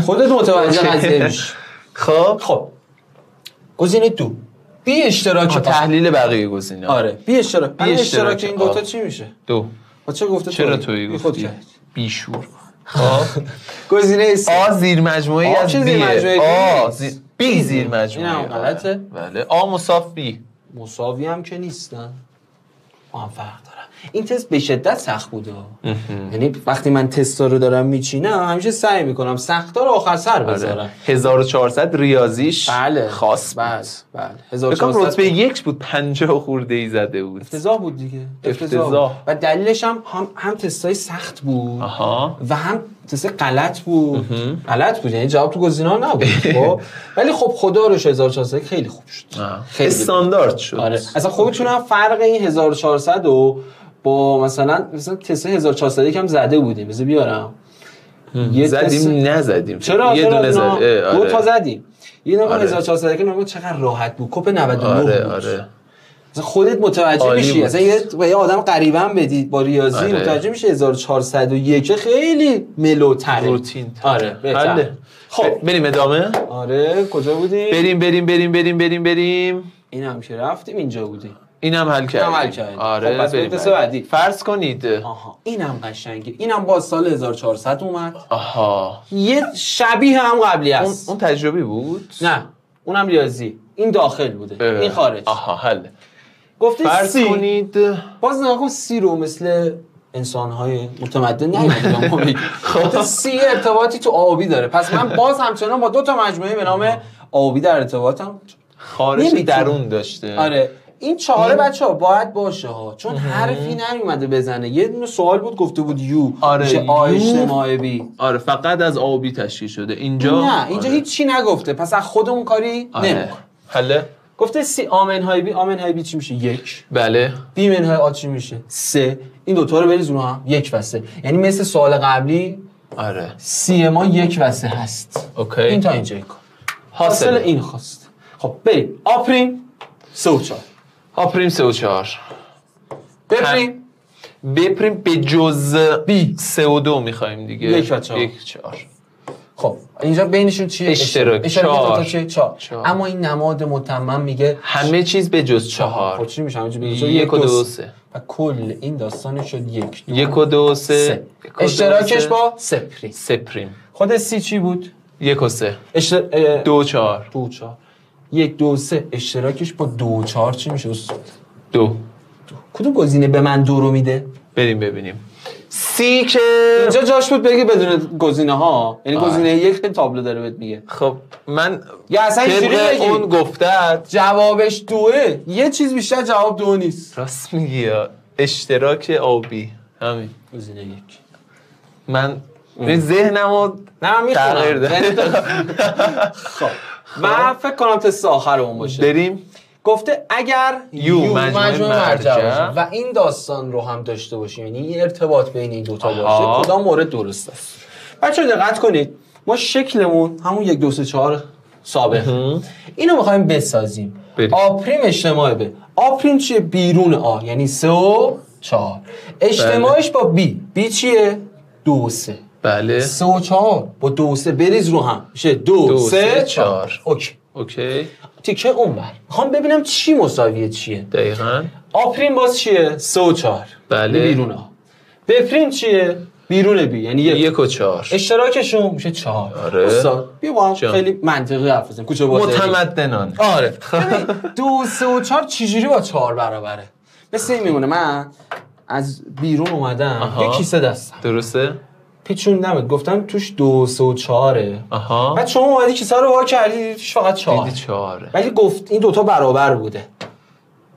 خودت متوجه قضیه میشی. خب؟ خب. گزینه دو. بی اشتراک تحلیل بقیه گزینه. آره. بی اشتراک. بی بی اشتراک، اشتراک این دوتا. چی میشه؟ دو. با چه گفته چرا؟ تویی؟ بی خود گفتی کرد. بیشور خب. گزینه آ زیر مجموعه از. مجموعه آ؟ زیر- بی. زیر این مجموعه هم آره. غلطه. بله. آ مصاف بی مساوی هم که نیستن. آن فرق دارن این تست به شدت سخت بوده یعنی وقتی من تستا رو دارم میچینم همیشه سعی می‌کنم سختا رو آخر سر آره. بذارم. 1400 ریاضیش بله. خاص بود. بله. بله فکر کنم 1400 رتبه یک بود 50 خورده ای زده بود. افتضاح بود دیگه. افتضاح. بود. و دلیلش هم هم, هم تستای سخت بود آها. و هم تست غلط بود. غلط بود. یعنی جواب تو گزینه ها نبود خب. ولی خب خدا رو 1400 خیلی خوب شد. خیلی استاندارد شد. آره. اصلا خب می‌تونم فرق این 1400 رو با مثلا مثلا تست 1400 هم زده بودیم. بذار بیارم. یه زدیم نزدیم. چرا؟ یه دونه زد. دو آره. تا زدیم. یه آره. 1400 که چقدر راحت بود. کپ 99 آره آره. خودت متوجه میشی. اصلا یه به یه آدم غریبه هم بدید با ریاضی آره. متوجه میشه 1401 خیلی ملوتره. روتین آره بهتر. خب. بریم ادامه؟ آره کجا بودیم؟ بریم بریم بریم بریم بریم بریم. این هم که رفتیم اینجا بودیم. اینم حل اینم حل کردیم. آره خب، پس بریم. بعدی. فرض کنید. آها اینم قشنگه. اینم با سال 1400 اومد. آها. یه شبیه هم قبلی اون, هست اون تجربی بود؟ نه اونم ریاضی. این داخل بوده. اه. این خارج. آها حل گفته فرض کنید باز نگاه کن سی رو مثل انسان‌های متمدن نیومده به ما بگه. گفته سی ارتباطی تو آبی داره. پس من باز همچنان با دو تا مجموعه به نام آبی در ارتباطم. خارج. درون داشته. آره. این چهاره بچه ها باید باشه ها. چون حرفی نیومده بزنه. یه دونه سوال بود گفته بود یو. آره، میشه آ بی. آره فقط از آبی تشکیل شده. اینجا؟ نه اینجا آره. هیچی نگفته. پس از خودمون کاری آره. نمیکن حله؟ گفته سی آمن های بی آمن های بی چی میشه؟ یک. بله. بی من های آ چی میشه؟ سه. این دوتا رو بریز اونها. هم یک و سه یعنی مثل سوال قبلی آره. سی ما یک و سه هست. اوکی. این تا اینجا کن حاصل حاصل این خواست. خب بریم. آپریم سه و چهار. آپریم سه و چهار. بپریم. بپریم به جز بی. سه و دو می‌خوایم دیگه. یک و چهار. یک چهار. خب اینجا بینشون چیه؟ اشتراک. اشتراک. چهار. چیه؟ چهار. چهار. اما این نماد متمم میگه همه چیز به جز خب چهار چی میشه؟ همینجا بگیم یک و دو سه. و کل این داستان شد یک. دو یک و دو سه. دو اشتراکش. با سپری سه پریم خود سی چی بود؟ یک و سه. اشتر... اه، دو چهار. دو چهار. یک دو سه. اشتراکش با دو و چهار چی میشه؟ استاد دو. کدوم گزینه به من دو رو میده؟ بریم ببینیم. سی که اینجا جاش بود بگی بدون گزینه ها یعنی آره. گزینه یک خیلی تابلو داره بهت میگه. خب من یا اصلا اینجوری بگی. اون گفتت جوابش دوه. یه چیز بیشتر جواب دو نیست. راست میگی یا؟ اشتراک آبی. همین. گزینه یک. من این ذهنمو نه می‌خونم. ده. خب. من فکر کنم تست آخر اون باشه. بریم. گفته اگر یو مجموعه مرجع. و این داستان رو هم داشته باشیم یعنی این ارتباط بین این دوتا. باشه کدام مورد درست است؟ بچه دقت کنید. ما شکلمون همون یک دو سه چهار سابق اینو می‌خوایم بسازیم. بریم. A پریم اجتماع B. A پریم چیه؟ بیرون A یعنی سه و چهار. اجتماعش با B. B چیه؟ دو سه. بله. سه و چهار. با دو سه. بریز رو هم. میشه دو, دو، سه, سه، چهار. چهار. OK. OK. تیکه اون بر می‌خوام ببینم چی مساویه چیه. دقیقا. A پریم باز چیه؟ سه و چهار. بله. یعنی بیرون ها بپریم چیه؟ بیرون بی یعنی یک. یک و چهار. اشتراکشون میشه چهار. آره. استاد بیا با هم. خیلی منطقی حرف بزنیم. کوچه متمدنان. آره. دو سه و چهار چجوری با چهار برابره؟ مثل این میمونه من از بیرون اومدم. یه کیسه دستم. درسته؟ پیچوندمت گفتم توش دو سه و چهاره. آها. بعد شما اومدی کیسه رو وا کردی توش فقط چهار. چهاره. ولی گفت این دوتا برابر بوده.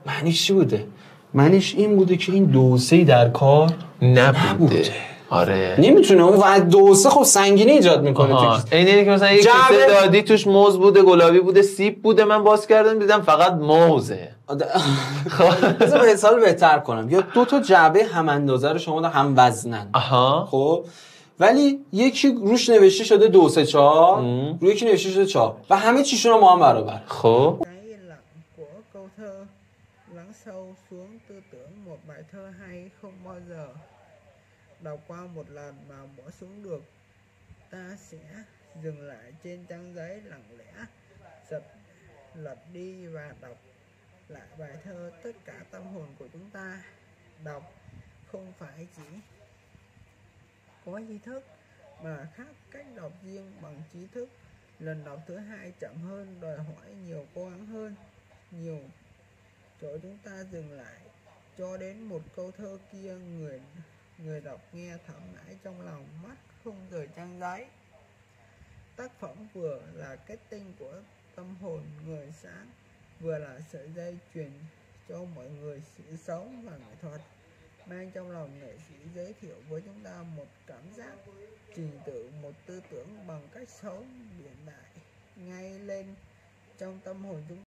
معنیش چی بوده؟ معنیش این بوده که این دو سه در کار نبوده. نبوده. آره. نمی‌تونه. اون و دو سه خب سنگینی ایجاد می‌کنه آها. این اینه که مثلا یک کیسه دادی توش موز بوده گلابی بوده سیب بوده من باز کردم دیدم فقط موزه. بذار به حساب بهتر کنم. یا دو تا جعبه هم اندازه رو شما هم وزنن. آها. خب؟ ولی یکی روش newشته شده دو سه چهار م. روی یکی نوشته شده چهار و همه چیشون رو ما هم برابر خب cái yên lặng của câu thơ lắng sâu xuống tư tưởng một bài thơ hay không bao giờ đọc qua một lần mà bỏ xuống được ta sẽ dừng lại trên trang giấy lặng lẽ giật lật đi và đọc lại bài thơ tất cả tâm hồn của chúng ta đọc không phải chỉ có tri thức, mà khác cách đọc riêng bằng trí thức. Lần đọc thứ hai chậm hơn, đòi hỏi nhiều cố gắng hơn, nhiều. Chỗ chúng ta dừng lại, cho đến một câu thơ kia, người người đọc nghe thảm mãi trong lòng, mắt không rời trang giấy. Tác phẩm vừa là kết tinh của tâm hồn người sáng, vừa là sợi dây truyền cho mọi người sự sống và nghệ thuật mang trong lòng nghệ sĩ giới thiệu với chúng ta một cảm giác trình tự, một tư tưởng bằng cách sống hiện đại, ngay lên trong tâm hồn chúng